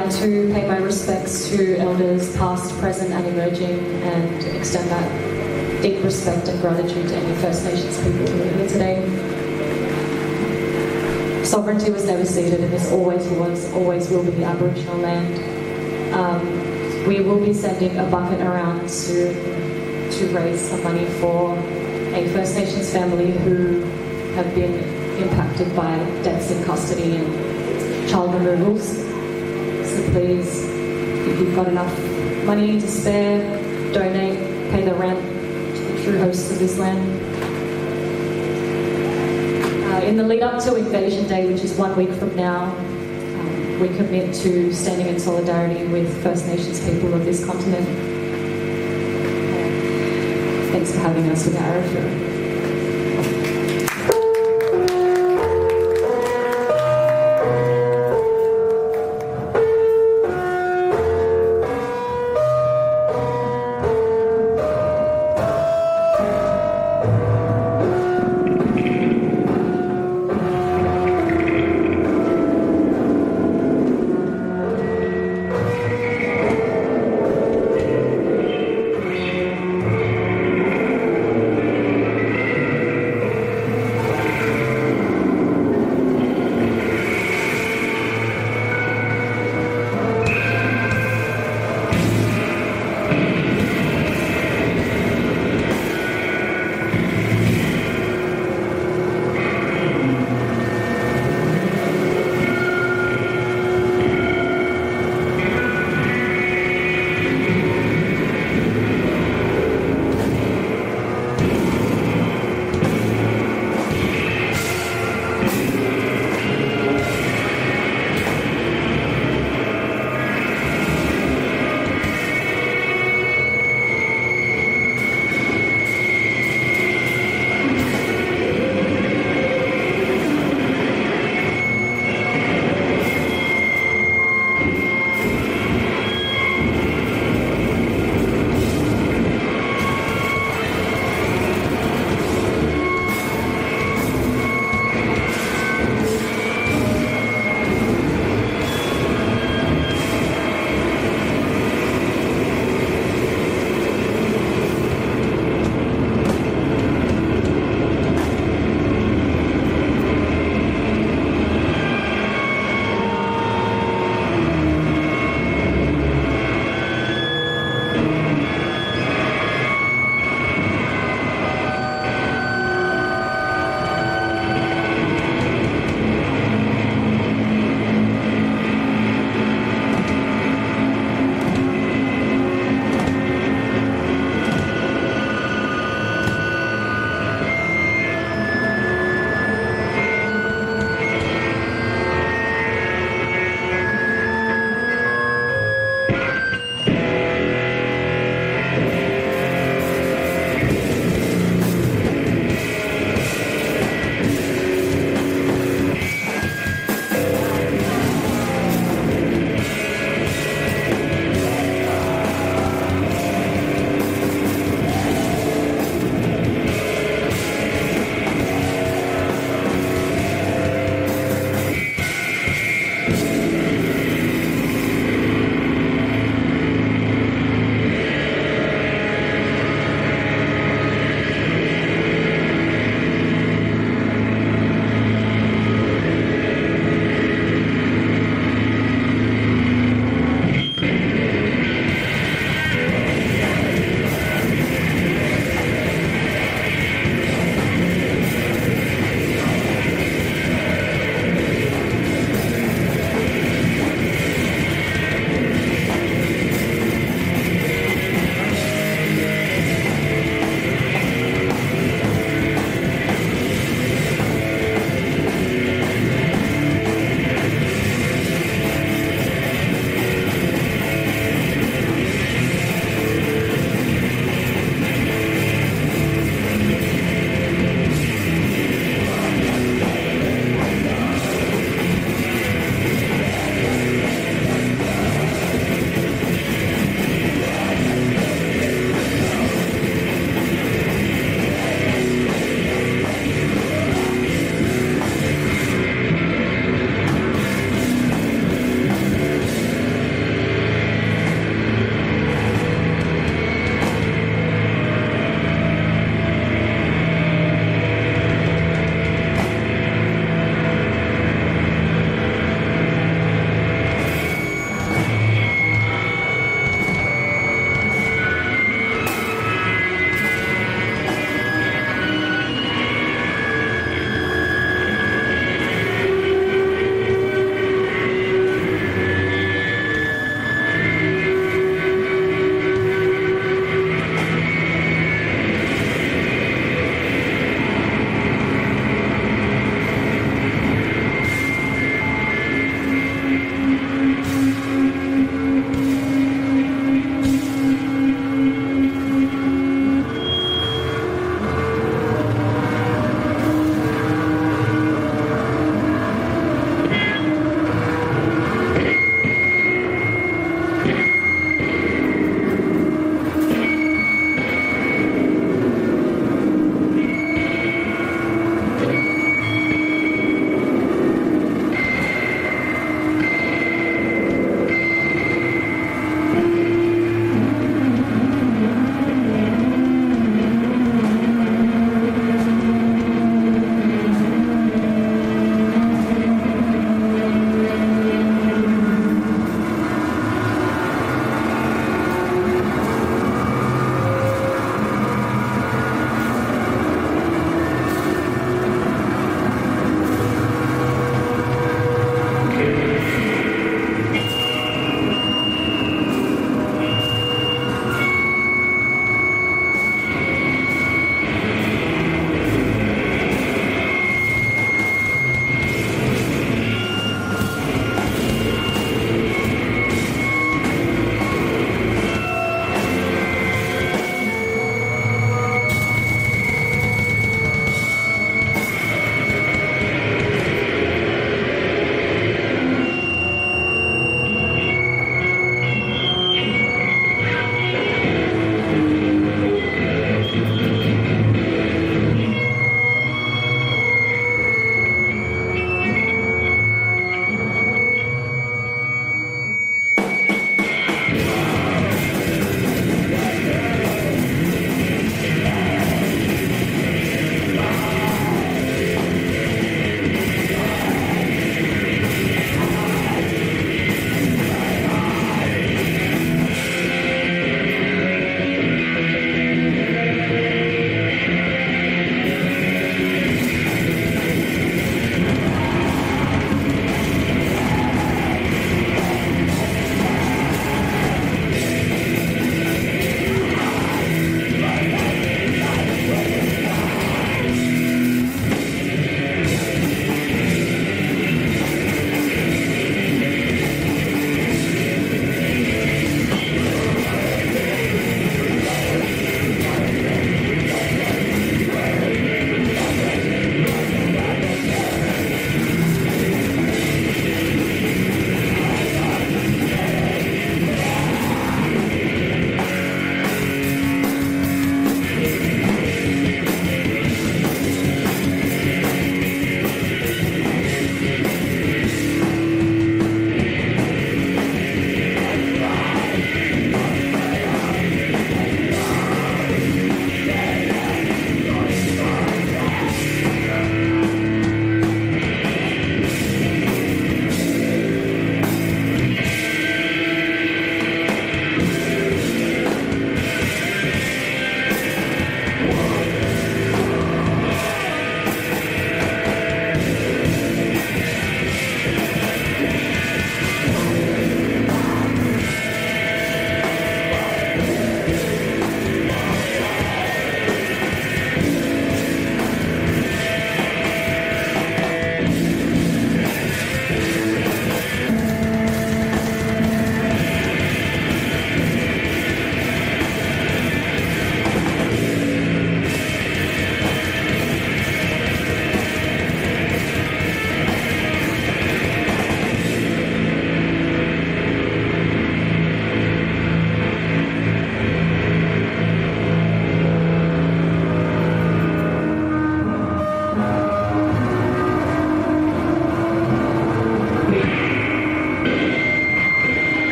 like to pay my respects to elders past, present and emerging and extend that deep respect and gratitude to any First Nations people who are here today. Sovereignty was never ceded and this always was, always will be Aboriginal land. Um, we will be sending a bucket around soon to raise some money for a First Nations family who have been impacted by deaths in custody and child removals. Please, if you've got enough money to spare, donate, pay the rent to the true hosts of this land. Uh, in the lead up to Invasion Day, which is one week from now, um, we commit to standing in solidarity with First Nations people of this continent. Thanks for having us with Arafura.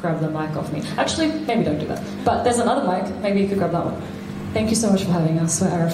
Grab the mic off me. Actually, maybe don't do that. But there's another mic. Maybe you could grab that one. Thank you so much for having us. We're Arab